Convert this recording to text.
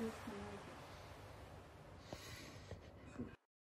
ですね。